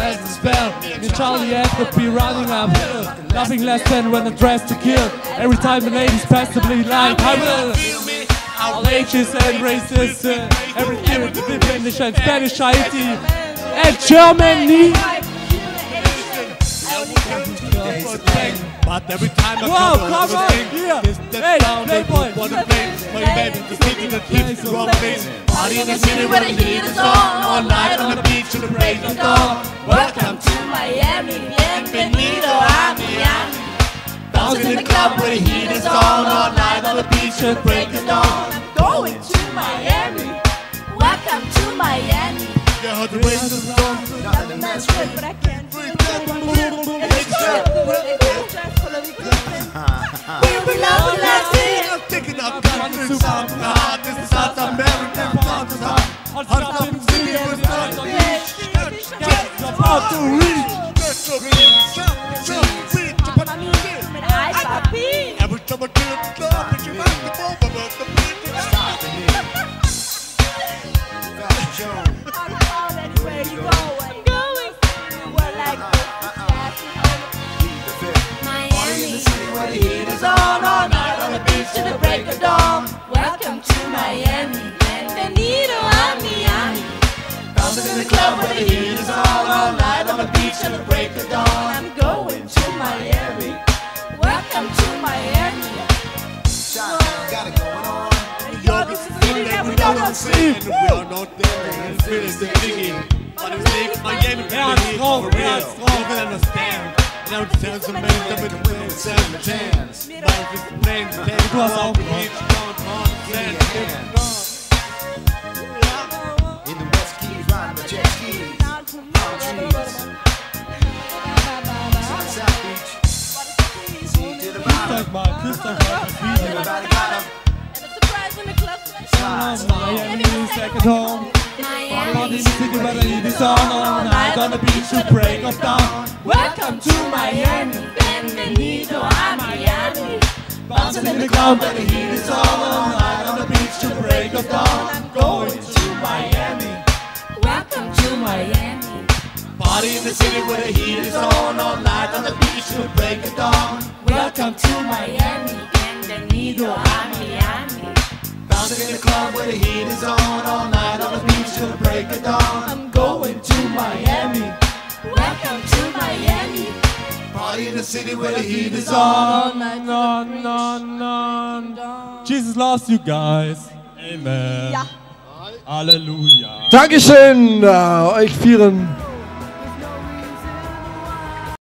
as a spell. And Charlie had to be running uphill. Nothing less than when I'm dressed to kill. Every time the ladies pass the bleed like I will. All ages and races, uh, every year the Finnish and Spanish Haiti and Germany. But every time I Whoa, come come on, yeah. This Hey, sound they put on the My baby, the city that keeps the wrong place Party in the city where the heat is on All night Bounce in the club where the heat is on All night on the beach till the break of dawn I'm going to Miami. Welcome to Miami. You heard the way to the song Got the man's good, but I can't do it. It's good. We belong to Latin. I'm thinking of country South God This is South American South Hot Hot City was not the beach About to reach. Mit Miami. Bienvenido a Miami. Bouncing in the club where the heat is on all night on the beach till the break of dawn. I'm going to Miami. Welcome to Miami. New York is a city that we don't see. We are not there and feeling the digging. But it's big Miami, Ja, baby, strong, for real. strong. can understand. And I would tell some men that we don't understand the chance. But it's plain to take Du hast auch the beach, understand. The. Sag mal, küsst euch mal got 'em. Miami the the heat is on all on the beach to break of dawn. Welcome to Miami. Bienvenido a Miami. Bouncing in the club where the heat is on night on the beach to break of dawn. I'm going to Miami. Welcome to Miami. Party in the city where the heat is on all night on the beach till the break of dawn. Welcome to Miami. Bienvenido a Miami. Bouncing in the club where the heat is on all night on the beach till the break of dawn. I'm going to Miami. Welcome to Miami. Party in the city where the heat is on. On, on, on, on. Jesus loves you guys. Amen. Ja. Halleluja. Dankeschön, äh, euch vieren.